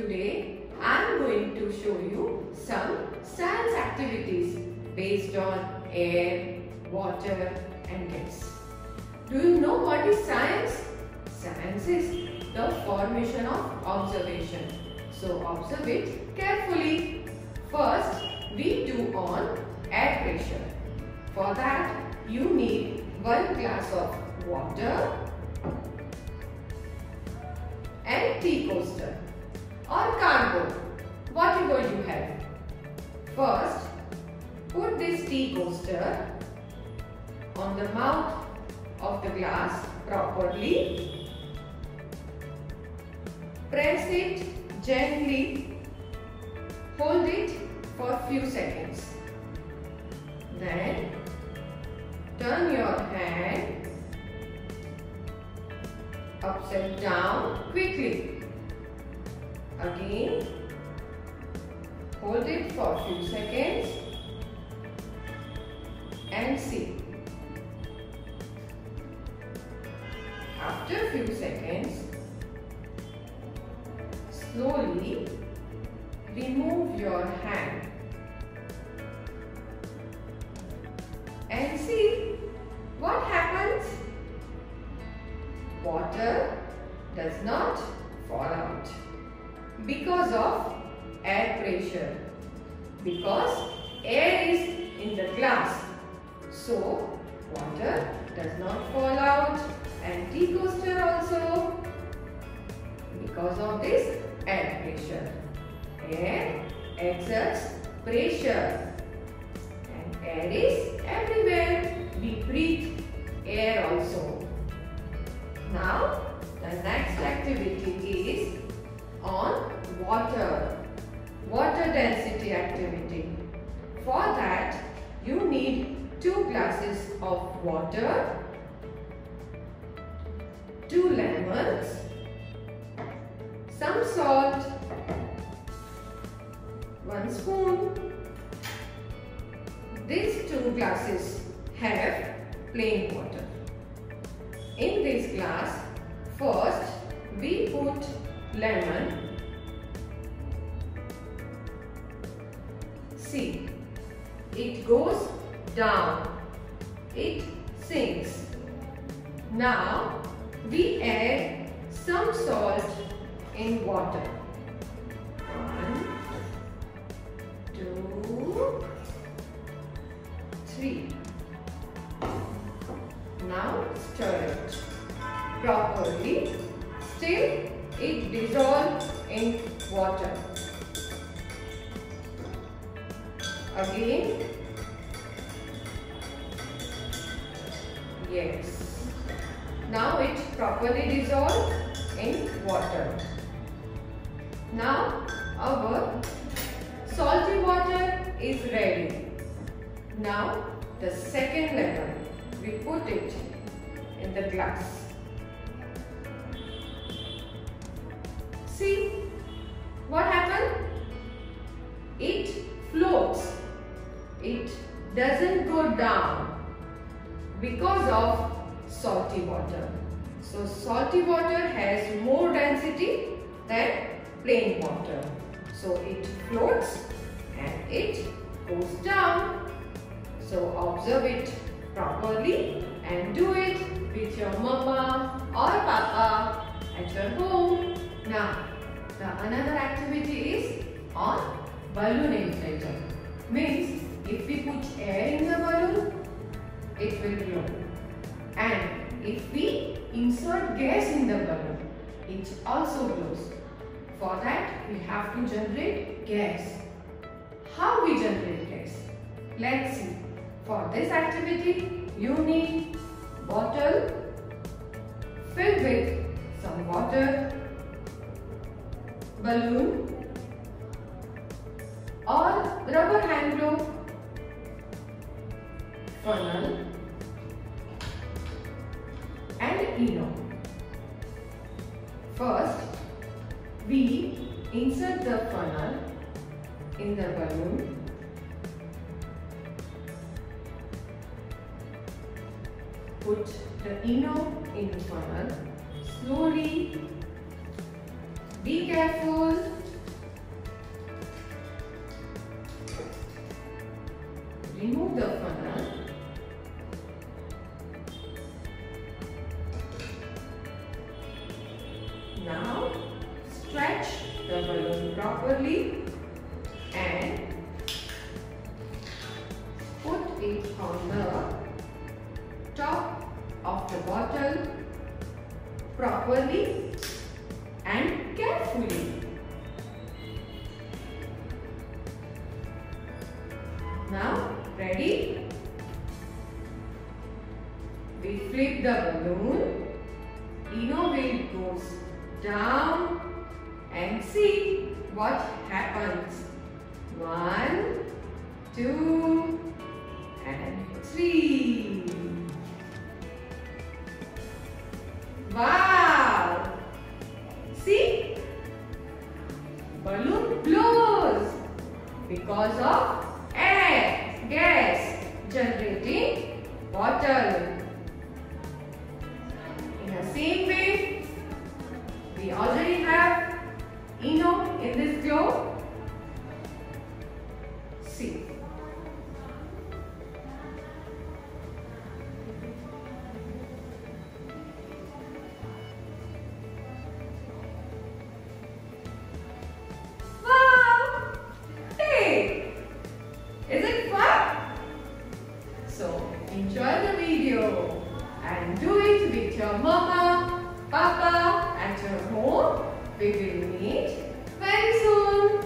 Today I am going to show you some science activities based on air, water and gas. Do you know what is science? Science is the formation of observation. So observe it carefully. First we do on air pressure. For that you need one glass of water and tea coaster Coaster on the mouth of the glass properly. Press it gently. Hold it for few seconds. Then turn your hand upside down quickly. Again, hold it for few seconds and see. After a few seconds, slowly remove your hand and see what happens. Water does not fall out because of air pressure because air is in the glass so water does not fall out. And tea coaster also. Because of this air pressure. Air exerts pressure. And air is everywhere. We breathe air also. Now the next activity is on water. Water density activity. For that, you need two glasses of water, two lemons, some salt, one spoon. These two glasses have plain water. In this glass, first we put lemon. See, it goes down. It sinks. Now, we add some salt in water. One, two, three. Now, stir it properly. Still, it dissolves in water. Again. Yes. Now it properly dissolves in water. Now our salty water is ready. Now the second lemon, we put it in the glass. See what happened? It floats. It doesn't go down because of salty water. So salty water has more density than plain water. So it floats and it goes down. So observe it properly and do it with your mama or papa at your home. Now, the another activity is on balloon inflator. Means if we put air in the balloon, it will blow. And if we insert gas in the balloon, it also blows. For that, we have to generate gas. How we generate gas? Let's see. For this activity, you need bottle filled with some water, balloon or rubber hand funnel plenum. First, we insert the funnel in the balloon. Put the Eno in the funnel. Slowly be careful. Remove the Now stretch the balloon properly and put it on the top of the bottle properly and carefully. Now, ready? We flip the balloon. Innovate goes down and see what happens. One, two, and three. Wow! See? Balloon blows because of air, gas generating water. We already have Eno in this globe. See. Is it fun? So, enjoy the video and do it with your mama, papa at your home. We will meet very soon.